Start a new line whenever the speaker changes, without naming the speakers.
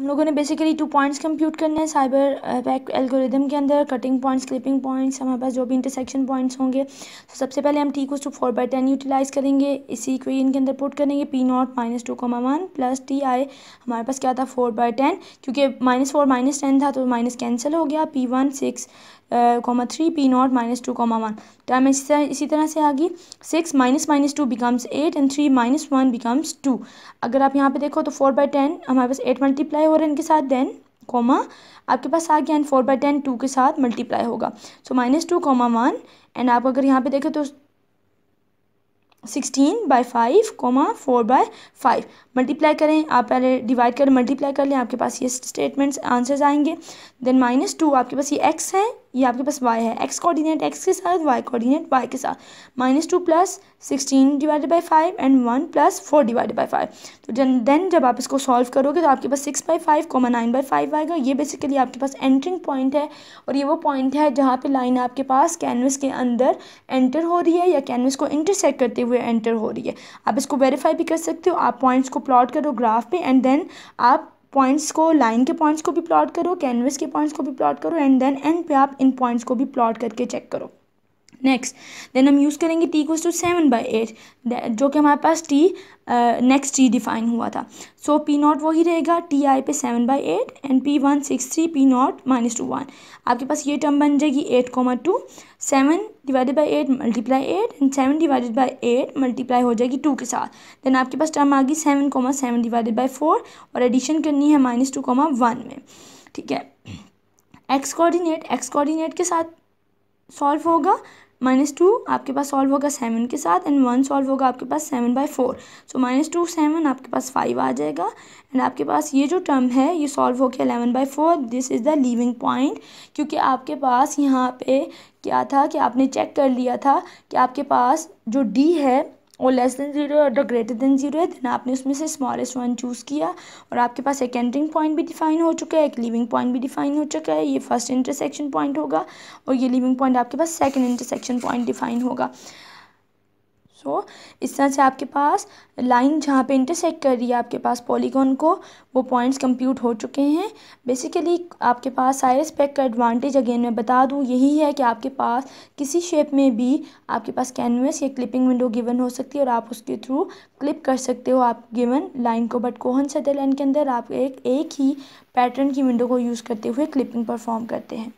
हम लोगों ने बेसिकली टू पॉइंट्स कंप्यूट करने हैं साइबर पैक एल्गोरिदम के अंदर कटिंग पॉइंट्स क्लिपिंग पॉइंट्स हमारे पास जो भी इंटरसेक्शन पॉइंट्स होंगे। तो सबसे पहले हम टी को two four by ten utilize करेंगे। इसी इक्वेशन के अंदर पुट करेंगे P not minus two comma one plus T I हमारे पास क्या था? फोर बाई टेन क्योंकि माइनस फोर माइनस टेन था तो माइनस कैंसिल हो गया। P one six comma three P not minus two comma one term इसी तरह इसी तरह से आ गई six minus minus two becomes eight and three minus one becomes two अगर आप यहाँ पे देखो तो फोर बाई टेन हमारे पास एट मल्टीप्लाई है इनके साथ देन कॉमा आपके पास आ गया and four by ten two के साथ मल्टीप्लाई होगा। So minus two comma one and आप अगर यहाँ पे देखें तो sixteen by five comma four by five multiply करें, आप पहले डिवाइड करें मल्टीप्लाई कर लें, आपके पास ये स्टेटमेंट्स आंसर्स आएँगे। देन माइनस टू आपके पास ये एक्स है ये आपके पास वाई है। एक्स कोऑर्डिनेट एक्स के साथ वाई कोऑर्डिनेट वाई के साथ। Minus two plus sixteen divided by five and one plus four divided by five तो जन देन जब आप इसको सॉल्व करोगे तो आपके पास six by five comma nine by five आएगा। ये बेसिकली आपके पास एंट्रिंग पॉइंट है और ये वो पॉइंट है जहाँ पे लाइन आपके पास कैनवस के अंदर एंटर हो रही है या कैनवस को इंटरसेक्ट करते हुए एंटर हो रही है। आप इसको वेरीफाई भी कर सकते हो। आप पॉइंट्स को प्लॉट करो ग्राफ पे एंड देन आप पॉइंट्स को लाइन के पॉइंट्स को भी प्लॉट करो कैनवस के पॉइंट्स को भी प्लॉट करो एंड देन एंड पे आप इन पॉइंट्स को भी प्लॉट करके चेक करो। नेक्स्ट देन हम यूज़ करेंगे T cos two seven by eight जो कि हमारे पास टी नेक्स्ट टी डिफाइन हुआ था. सो पी नॉट वही रहेगा टी आई पे seven by eight and P one six three P not minus two one आपके पास ये टर्म बन जाएगी eight comma two seven divided by eight multiply eight and seven divided by eight multiply हो जाएगी to के साथ. देन आपके पास टर्म आ गई seven comma seven divided by four और एडिशन करनी है माइनस टू कोमा वन में. ठीक है? एक्स कोऑर्डिनेट एक्स कोऑर्डिनेट के साथ सॉल्व होगा. माइनस टू आपके पास सॉल्व होगा सेवन के साथ एंड वन सॉल्व होगा आपके पास seven by four. So minus two seven आपके पास फाइव आ जाएगा एंड आपके पास ये जो टर्म है, ये सॉल्व हो गया eleven by four this is the leaving point क्योंकि आपके पास यहाँ पे क्या था कि आपने चेक कर लिया था कि आपके पास जो डी है और लेस देन ज़ीरो है और ग्रेटर देन ज़ीरो है देन आपने उसमें से स्मॉलेस्ट वन चूज़ किया और आपके पास एक एंटरिंग पॉइंट भी डिफाइन हो चुका है, एक लिविंग पॉइंट भी डिफाइन हो चुका है, ये फ़र्स्ट इंटरसेक्शन पॉइंट होगा और ये लिविंग पॉइंट आपके पास सेकेंड इंटरसेक्शन पॉइंट डिफाइन होगा। सो so, इस तरह से आपके पास लाइन जहाँ पे इंटरसेक्ट कर रही है आपके पास पॉलीगॉन को वो पॉइंट्स कंप्यूट हो चुके हैं। बेसिकली आपके पास साइर स्पेक का एडवांटेज अगेन मैं बता दूँ यही है कि आपके पास किसी शेप में भी आपके पास कैनवस या क्लिपिंग विंडो गिवन हो सकती है और आप उसके थ्रू क्लिप कर सकते हो आप गिवन लाइन को। बट कोहन सदर लाइन के अंदर आप एक एक ही पैटर्न की विंडो को यूज़ करते हुए क्लिपिंग परफॉर्म करते हैं।